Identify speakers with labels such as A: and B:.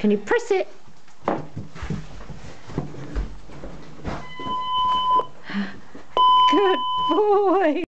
A: Can you press it? Good boy.